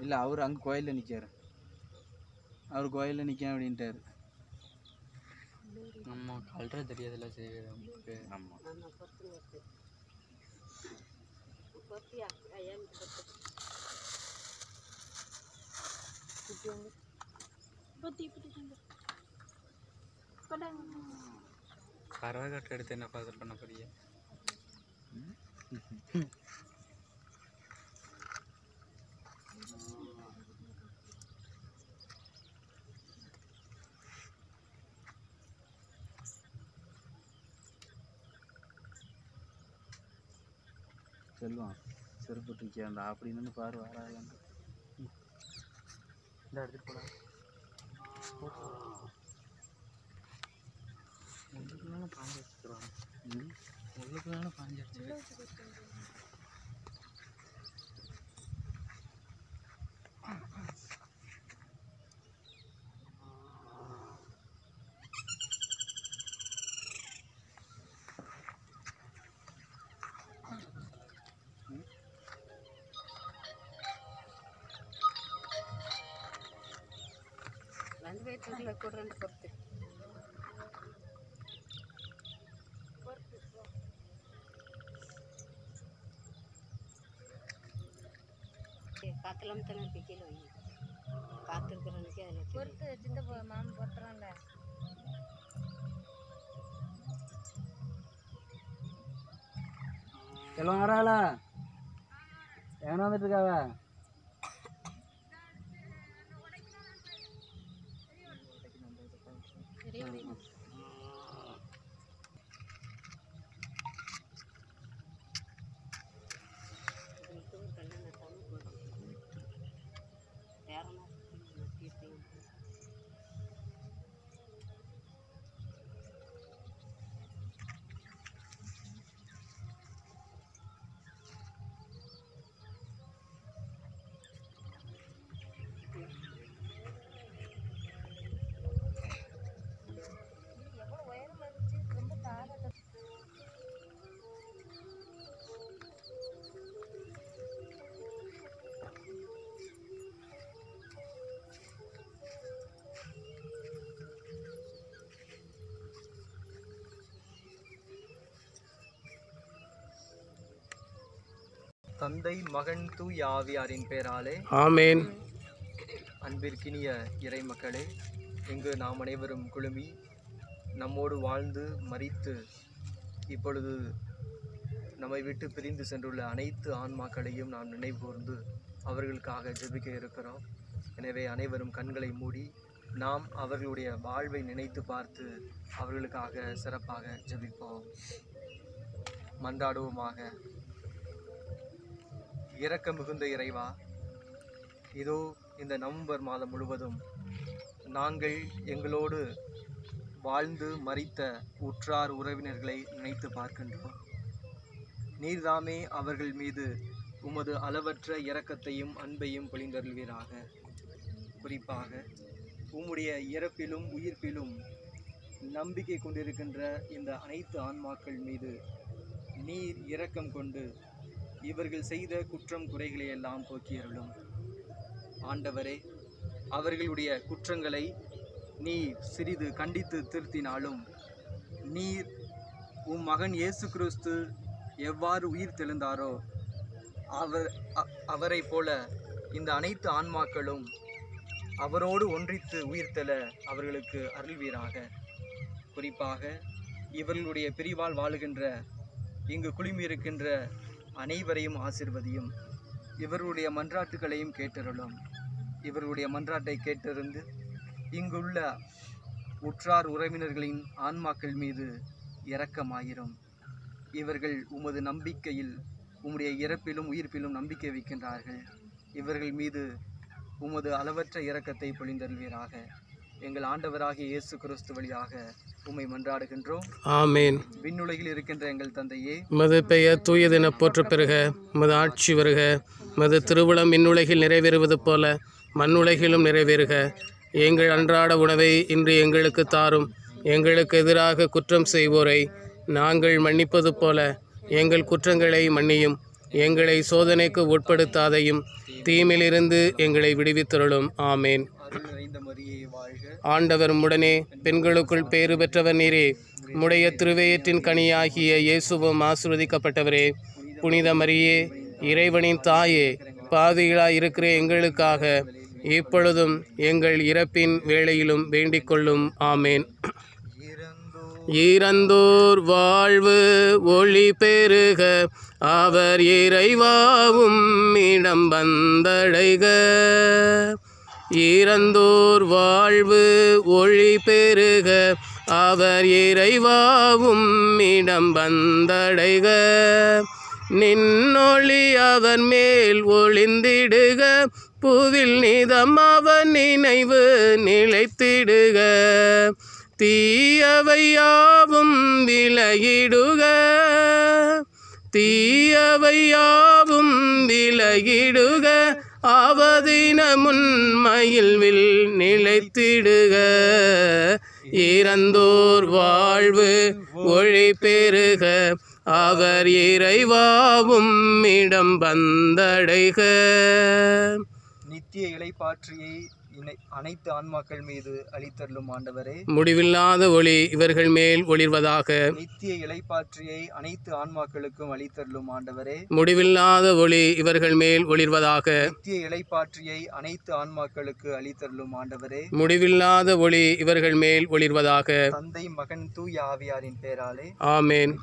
இல்லை அவர் அங்கே கோயிலில் நிற்காரு அவர் கோயிலில் நிற்க அப்படின்ட்டாரு நம்ம கல்ற தெரியாதுல்ல சரி நமக்கு ஆமாம் கறவை கட்டு எடுத்து என்ன ஃபாதர் பண்ண போறீங்க செல்வம் செருப்பு தூக்கி அந்த அப்படி நின்று பாரு வராது இந்த எடுத்துட்டு போலாம் உள்ளுக்குள்ள பாஞ்சு Vete a la corriente காத்தலாம் தானே பிக்கல வை. காத்திருக்கிறவனுக்கு அதில் பொறுத்து சிந்த மாமன் பொறுத்துறான்ல. செல்வம் வராங்களா எவனா வந்துட்டு இருக்காவ? தந்தை மகன் தூய் ஆவியாரின் பெயராலே ஆமேன். அன்பிற்கினிய இறை மக்களே இங்கு நாம் அனைவரும் குழுமி நம்மோடு வாழ்ந்து மரித்து இப்பொழுது நம்மை விட்டு பிரிந்து சென்றுள்ள அனைத்து ஆன்மாக்களையும் நாம் நினைவு கூர்ந்து அவர்களுக்காக ஜெபிக்க இருக்கிறோம். எனவே அனைவரும் கண்களை மூடி நாம் அவர்களுடைய வாழ்வை நினைத்து பார்த்து அவர்களுக்காக சிறப்பாக ஜெபிப்போம். மன்றாடுவோமாக. இறக்க மிகுந்த இறைவா இதோ இந்த நவம்பர் மாதம் முழுவதும் நாங்கள் எங்களோடு வாழ்ந்து மறித்த உற்றார் உறவினர்களை நினைத்து பார்க்கின்றோம். நீர்தாமே அவர்கள் மீது உமது அளவற்ற இரக்கத்தையும் அன்பையும் பொழிந்தருள்வீராக. குறிப்பாக உம்முடைய இறப்பிலும் உயிர்ப்பிலும் நம்பிக்கை கொண்டிருக்கின்ற இந்த அனைத்து ஆன்மாக்கள் மீது நீர் இரக்கம் கொண்டு இவர்கள் செய்த குற்றம் குறைகளை எல்லாம் போக்கியருளும் ஆண்டவரே அவர்களுடைய குற்றங்களை நீர் சிறிது கண்டித்து திருத்தினாலும் நீர் உம் மகன் இயேசு கிறிஸ்து எவ்வாறு உயிர் தெழுந்தாரோ அவர் அவரை அவரைப் போல இந்த அனைத்து ஆன்மாக்களும் அவரோடு ஒன்றித்து உயிர்த்தெழ அவர்களுக்கு அருள்வீராக. குறிப்பாக இவர்களுடைய பிரிவால் வாழுகின்ற இங்கு குழுமியிருக்கின்ற அனைவரையும் ஆசிர்வதியும். இவர்களுடைய மன்றாட்டுகளையும் கேட்டருளும். இவர்களுடைய மன்றாட்டை கேட்டிருந்து இங்குள்ள உற்றார் உறவினர்களின் ஆன்மாக்கள் மீது இரக்கமாயிரும். இவர்கள் உமது நம்பிக்கையில் உம்முடைய இறப்பிலும் உயிர்ப்பிலும் நம்பிக்கை வைக்கின்றார்கள். இவர்கள் மீது உமது அளவற்ற இரக்கத்தை பொழிந்தருள்வீராக. எங்கள் ஆண்டவராகிய இயேசு கிறிஸ்து வழியாக உம்மை மன்றாடுகின்றோம். ஆமேன். விண்ணுலகில் இருக்கின்ற எங்கள் தந்தையே மது பெயர் தூயதென போற்ற பெறுக மது ஆட்சி வருக மது திருவிழம் மின்னுலகில் நிறைவேறுவது போல மண்ணுலகிலும் நிறைவேறுக. எங்கள் அன்றாட உணவை இன்று எங்களுக்கு தாரும் எங்களுக்கு எதிராக குற்றம் செய்வோரை. நாங்கள் மன்னிப்பது போல எங்கள் குற்றங்களை மன்னியும் எங்களை சோதனைக்கு உட்படுத்தாதையும் தீமிலிருந்து எங்களை விடுவித்தருளும். ஆமேன். மரியே ஆண்டவர் உடனே பெண்களுக்குள் பேறு பெற்றவர் நீரே முடைய திருவேயற்றின் கனியாகிய இயேசுவும் ஆசிர்வதிக்கப்பட்டவரே. புனித மரியே இறைவனின் தாயே பாவிகளாய் இருக்கிற எங்களுக்காக இப்பொழுதும் எங்கள் இறப்பின் வேளையிலும் வேண்டிக் கொள்ளும். ஆமேன். இறந்தோர் வாழ்வு ஒளி பெருக அவர் இறைவாவும் இடம் வந்தடைக. இறந்தோர் வாழ்வு ஒளி பெருக அவர் இறைவாவும் இடம் வந்தடைக. நின்னொளி அவர் மேல் ஒளிந்திடுக புவில் நிதம் அவன் நினைவு நிலைத்திடுக. தீயவையாவும் விலகிடுக தீயவையாவும் விலகிடுக. அவதின முன்மையில் வில் நிலைத்திடுக. இறந்தோர் வாழ்வு ஒழி பெருக. அவர் இறைவாவும் இடம் வந்தடைக. நித்திய இலைப்பாற்றியை அனைத்து ஆன்மாக்கள் மீது அளித்தருளும் ஆண்டவரே. முடிவில்லாத ஒளி இவர்கள் மேல் ஒளிர்வதாக. நித்திய இலைப்பாற்றியை அனைத்து ஆன்மாக்களுக்கும் அளித்தருளும் ஆண்டவரே. முடிவில்லாத ஒளி இவர்கள் மேல் ஒளிர்வதாக. நித்திய இலைப்பாற்றியை அனைத்து ஆன்மாக்களுக்கு அளித்தருளும் ஆண்டவரே. முடிவில்லாத ஒளி இவர்கள் மேல் ஒளிர்வதாக. தந்தை மகன் தூய ஆவியாரின் பேராலே. ஆமேன்.